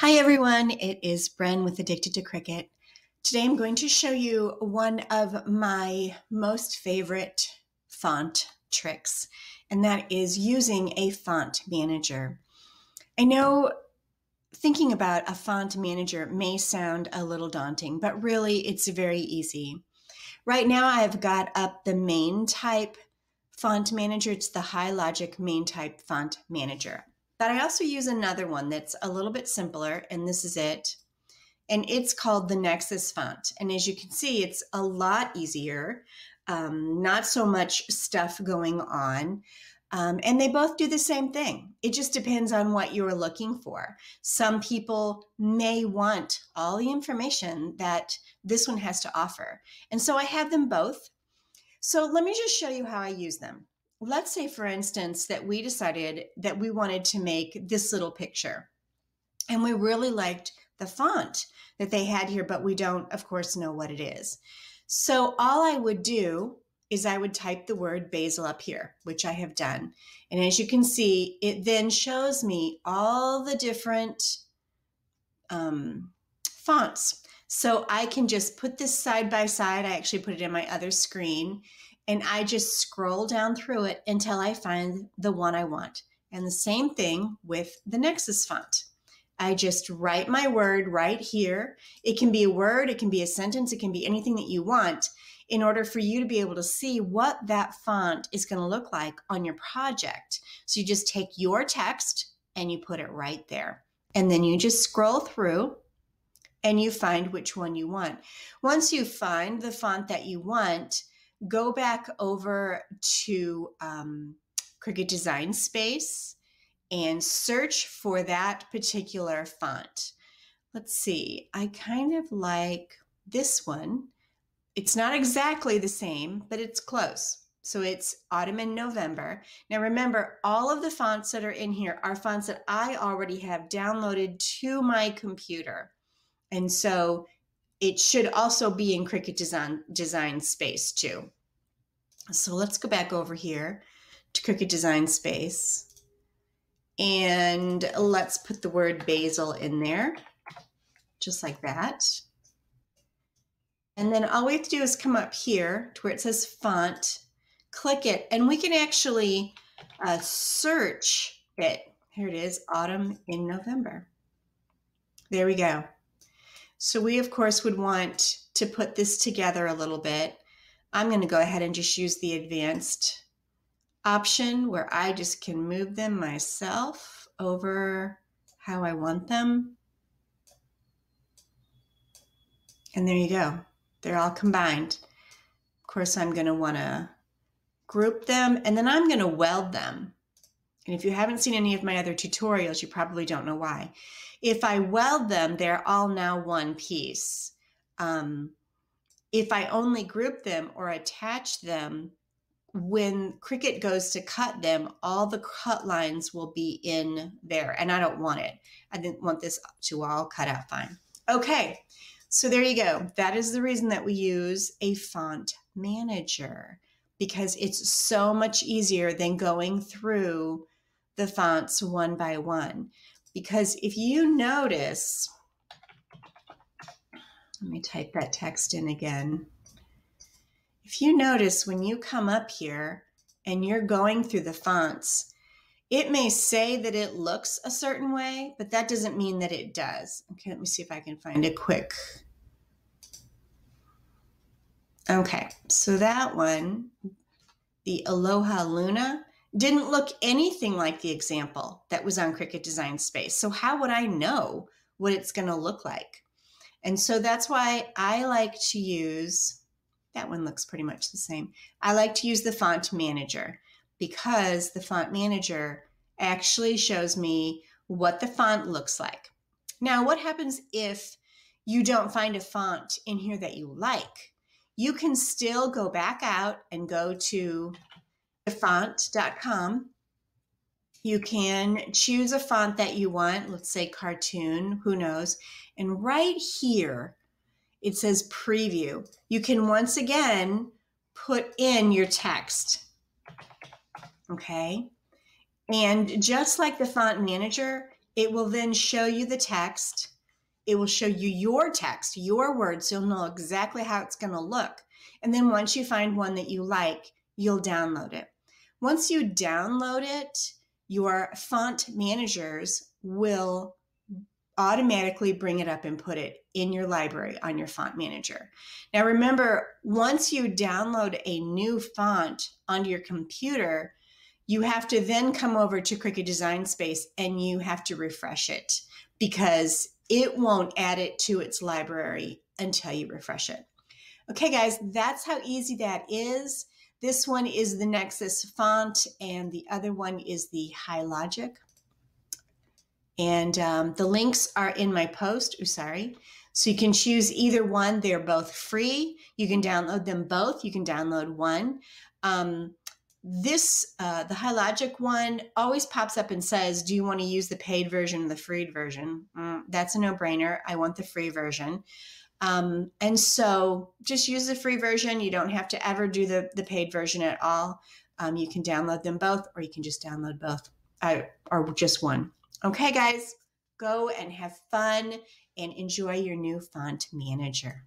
Hi everyone, it is Bren with Addicted to Cricut. Today I'm going to show you one of my most favorite font tricks, and that is using a font manager. I know thinking about a font manager may sound a little daunting, but really it's very easy. Right now I've got up the MainType font manager. It's the High Logic MainType font manager. But I also use another one that's a little bit simpler, and this is it. And it's called the Nexus font. And as you can see, it's a lot easier, um, not so much stuff going on. Um, and they both do the same thing. It just depends on what you're looking for. Some people may want all the information that this one has to offer. And so I have them both. So let me just show you how I use them let's say, for instance, that we decided that we wanted to make this little picture and we really liked the font that they had here, but we don't, of course, know what it is. So all I would do is I would type the word basil up here, which I have done. And as you can see, it then shows me all the different um, fonts. So I can just put this side by side. I actually put it in my other screen and I just scroll down through it until I find the one I want. And the same thing with the Nexus font. I just write my word right here. It can be a word, it can be a sentence, it can be anything that you want in order for you to be able to see what that font is going to look like on your project. So you just take your text and you put it right there. And then you just scroll through and you find which one you want. Once you find the font that you want, go back over to um, Cricut Design Space and search for that particular font. Let's see, I kind of like this one. It's not exactly the same, but it's close. So it's autumn and November. Now remember, all of the fonts that are in here are fonts that I already have downloaded to my computer. And so it should also be in Cricut Design, design Space too. So let's go back over here to Cricut Design Space. And let's put the word basil in there, just like that. And then all we have to do is come up here to where it says font, click it, and we can actually uh, search it. Here it is, autumn in November. There we go. So we, of course, would want to put this together a little bit. I'm going to go ahead and just use the advanced option where I just can move them myself over how I want them. And there you go. They're all combined. Of course, I'm going to want to group them and then I'm going to weld them. And if you haven't seen any of my other tutorials, you probably don't know why. If I weld them, they're all now one piece. Um, if I only group them or attach them, when Cricut goes to cut them, all the cut lines will be in there. And I don't want it. I didn't want this to all cut out fine. Okay, so there you go. That is the reason that we use a font manager because it's so much easier than going through the fonts one by one. Because if you notice, let me type that text in again. If you notice when you come up here and you're going through the fonts, it may say that it looks a certain way, but that doesn't mean that it does. Okay, let me see if I can find a quick. Okay, so that one, the Aloha Luna, didn't look anything like the example that was on Cricut Design Space. So how would I know what it's going to look like? And so that's why I like to use, that one looks pretty much the same. I like to use the font manager because the font manager actually shows me what the font looks like. Now, what happens if you don't find a font in here that you like? You can still go back out and go to font.com you can choose a font that you want, let's say cartoon, who knows. And right here, it says preview. You can once again put in your text. Okay. And just like the font manager, It will then show you the text. It will show you your text, your words, so you'll know exactly how it's going to look. And then once you find one that you like, you'll download it. Once you download it, your font managers will automatically bring it up and put it in your library on your font manager. Now, remember, once you download a new font onto your computer, you have to then come over to Cricut Design Space and you have to refresh it because it won't add it to its library until you refresh it. Okay, guys, that's how easy that is. This one is the Nexus font, and the other one is the High Logic. And um, the links are in my post, Usari. So you can choose either one. They're both free. You can download them both. You can download one. Um, this, uh, the High Logic one, always pops up and says, Do you want to use the paid version or the free version? Mm, that's a no brainer. I want the free version. Um, and so just use the free version. You don't have to ever do the, the paid version at all. Um, you can download them both, or you can just download both, uh, or just one. Okay, guys, go and have fun and enjoy your new font manager.